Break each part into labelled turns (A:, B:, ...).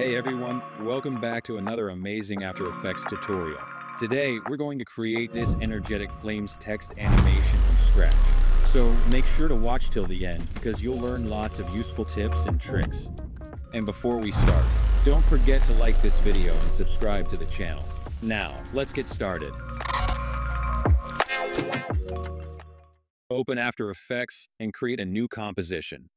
A: Hey everyone, welcome back to another amazing After Effects tutorial. Today, we're going to create this energetic flames text animation from scratch. So make sure to watch till the end because you'll learn lots of useful tips and tricks. And before we start, don't forget to like this video and subscribe to the channel. Now, let's get started. Open After Effects and create a new composition.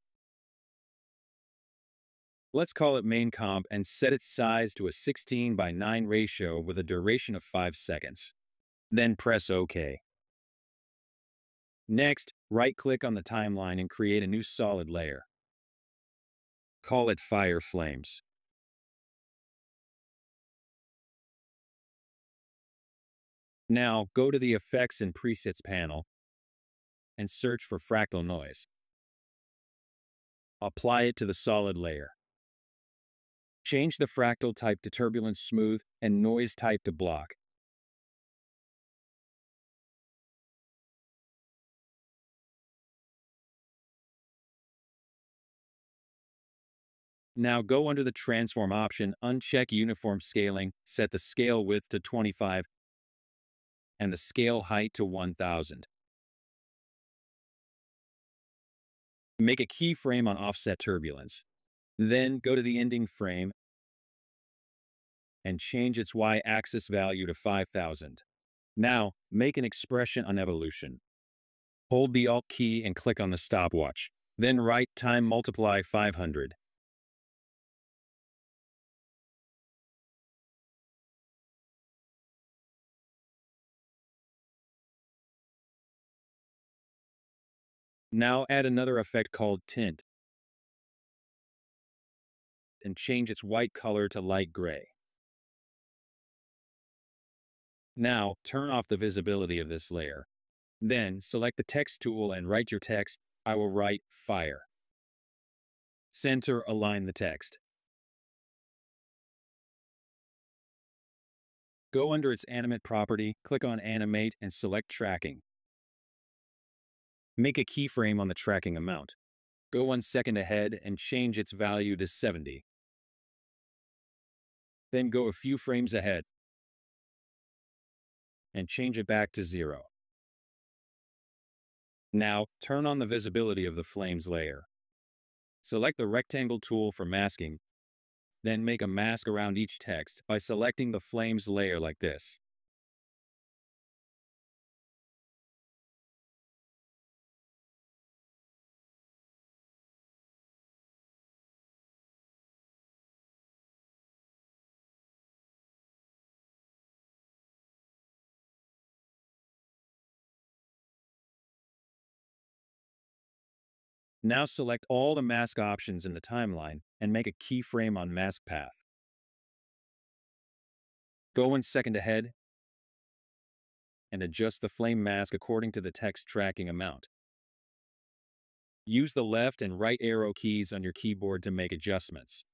A: Let's call it main comp and set its hmm. size to a 16 by 9 ratio with a duration of 5 seconds. Then press OK. Next, right-click on the timeline and create a new solid layer. Call it Fire Flames. Now, go to the Effects and Presets panel and search for Fractal Noise. Apply it to the solid layer. Change the fractal type to turbulence smooth and noise type to block. Now go under the transform option, uncheck uniform scaling, set the scale width to 25 and the scale height to 1000. Make a keyframe on offset turbulence. Then go to the ending frame and change its y-axis value to 5000. Now, make an expression on evolution. Hold the Alt key and click on the stopwatch. Then write time multiply 500. Now add another effect called tint and change its white color to light gray. Now, turn off the visibility of this layer. Then, select the text tool and write your text. I will write fire. Center align the text. Go under its animate property, click on animate and select tracking. Make a keyframe on the tracking amount. Go one second ahead and change its value to 70 then go a few frames ahead and change it back to zero. Now, turn on the visibility of the flames layer. Select the rectangle tool for masking, then make a mask around each text by selecting the flames layer like this. Now select all the mask options in the timeline and make a keyframe on mask path. Go one second ahead and adjust the flame mask according to the text tracking amount. Use the left and right arrow keys on your keyboard to make adjustments.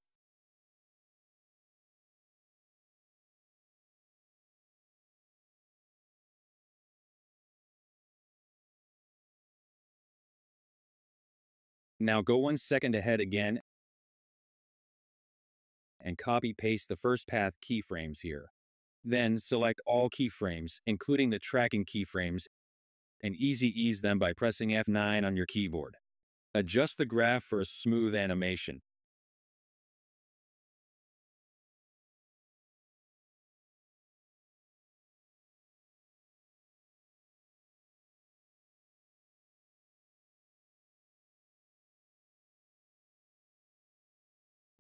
A: Now go one second ahead again and copy-paste the first path keyframes here. Then select all keyframes, including the tracking keyframes, and easy ease them by pressing F9 on your keyboard. Adjust the graph for a smooth animation.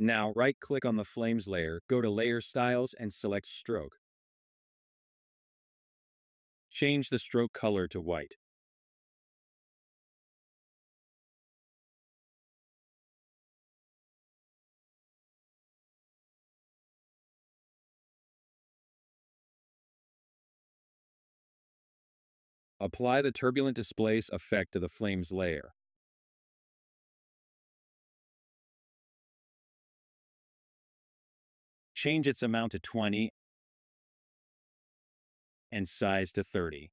A: Now right-click on the Flames layer, go to Layer Styles and select Stroke. Change the stroke color to white. Apply the Turbulent Displace effect to the Flames layer. Change its amount to 20 and size to 30.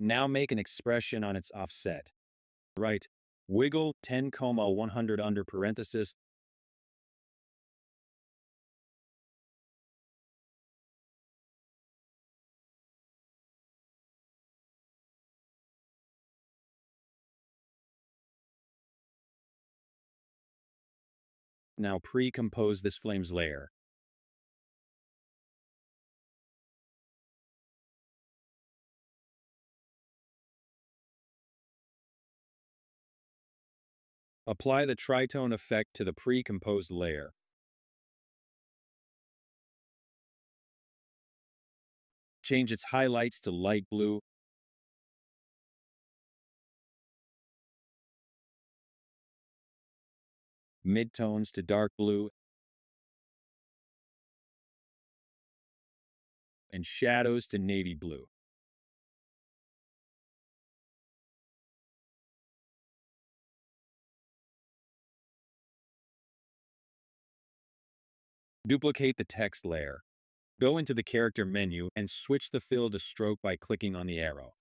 A: Now make an expression on its offset. Write Wiggle 10, comma 100 under parenthesis. Now pre-compose this flames layer. Apply the tritone effect to the pre-composed layer. Change its highlights to light blue. Midtones to dark blue. And shadows to navy blue. Duplicate the text layer. Go into the character menu and switch the fill to stroke by clicking on the arrow.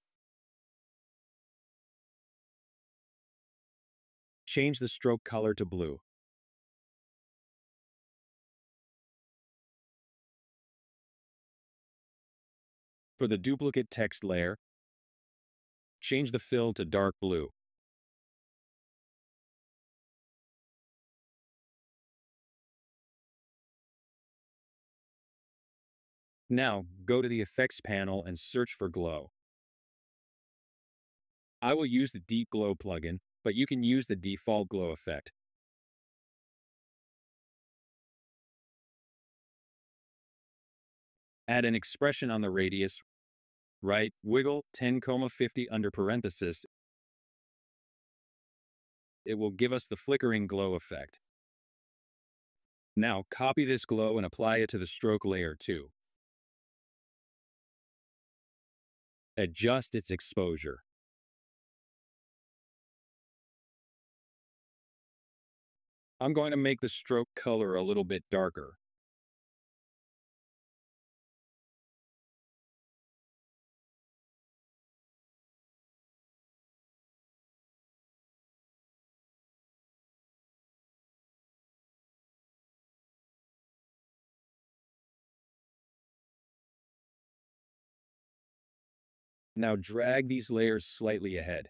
A: Change the stroke color to blue. For the duplicate text layer, change the fill to dark blue. Now, go to the Effects panel and search for Glow. I will use the Deep Glow plugin, but you can use the default glow effect. Add an expression on the radius. Write wiggle 10, comma 50 under parenthesis. It will give us the flickering glow effect. Now copy this glow and apply it to the stroke layer too. Adjust its exposure. I'm going to make the stroke color a little bit darker. Now drag these layers slightly ahead.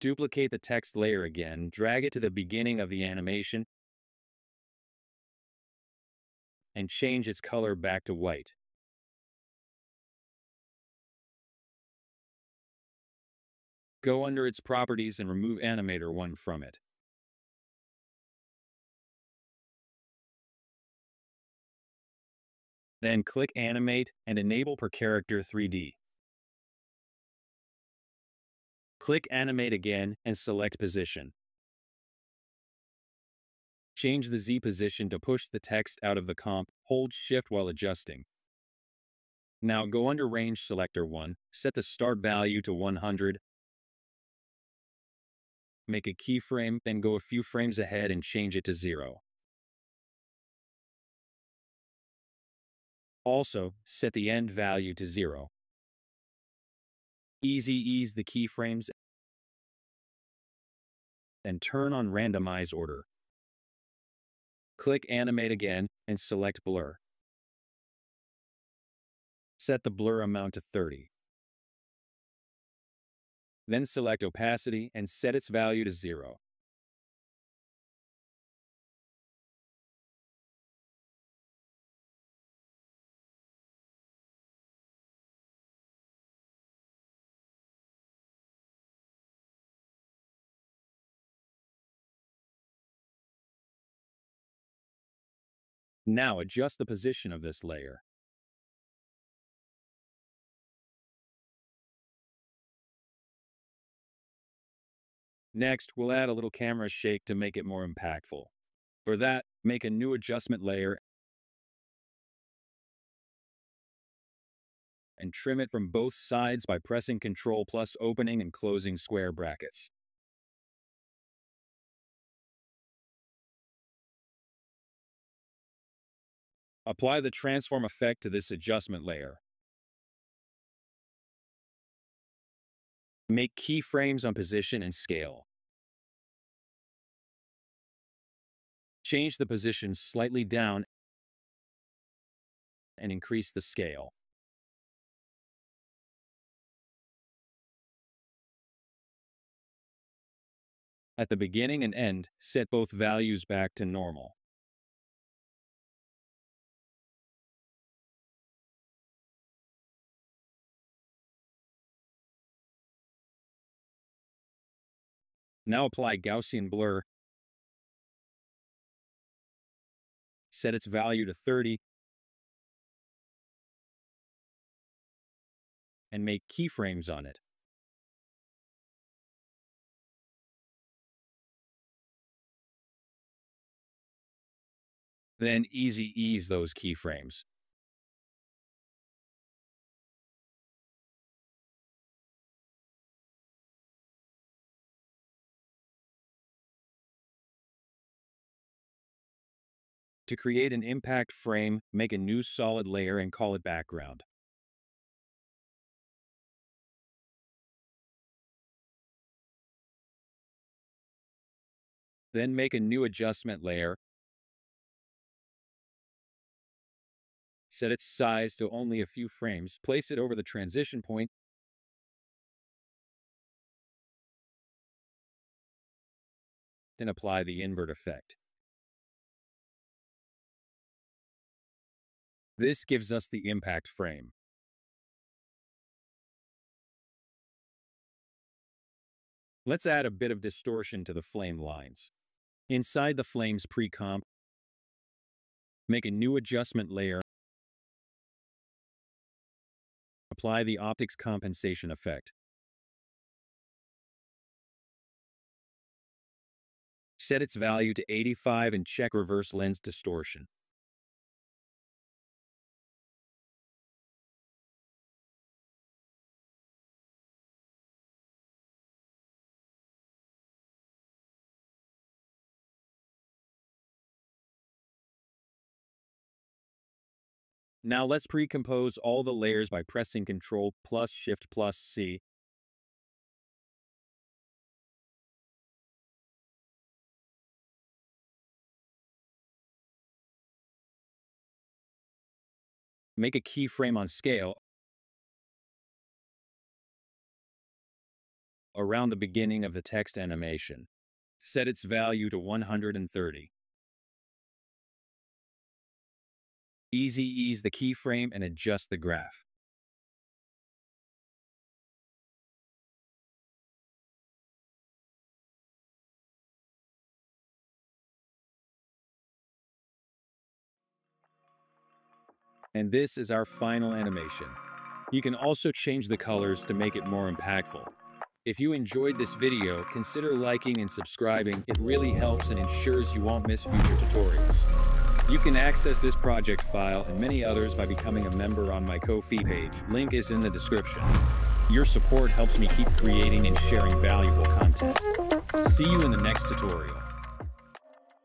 A: Duplicate the text layer again, drag it to the beginning of the animation, and change its color back to white. Go under its properties and remove Animator 1 from it. Then click Animate and enable per character 3D. Click Animate again and select Position. Change the Z position to push the text out of the comp, hold Shift while adjusting. Now go under Range Selector 1, set the start value to 100, make a keyframe, then go a few frames ahead and change it to 0. Also, set the end value to 0. Easy ease the keyframes and turn on randomize order. Click animate again and select blur. Set the blur amount to 30. Then select opacity and set its value to 0. Now adjust the position of this layer. Next, we'll add a little camera shake to make it more impactful. For that, make a new adjustment layer and trim it from both sides by pressing Ctrl plus opening and closing square brackets. Apply the transform effect to this adjustment layer. Make keyframes on position and scale. Change the position slightly down and increase the scale. At the beginning and end, set both values back to normal. Now apply Gaussian blur. Set its value to 30. And make keyframes on it. Then easy ease those keyframes. To create an impact frame, make a new solid layer and call it background. Then make a new adjustment layer. Set its size to only a few frames. Place it over the transition point. Then apply the invert effect. This gives us the impact frame. Let's add a bit of distortion to the flame lines. Inside the flames pre-comp, make a new adjustment layer. Apply the optics compensation effect. Set its value to 85 and check reverse lens distortion. Now let's pre-compose all the mm-hmm. layers by pressing Ctrl plus Shift plus C. Make a keyframe on scale around the beginning of the text animation. Set its value to 130. Easy ease the keyframe and adjust the graph. And this is our final animation. You can also change the colors to make it more impactful. If you enjoyed this video, consider liking and subscribing. It really helps and ensures you won't miss future tutorials. You can access this project file and many others by becoming a member on my Ko-fi page. Link is in the description. Your support helps me keep creating and sharing valuable content. See you in the next tutorial.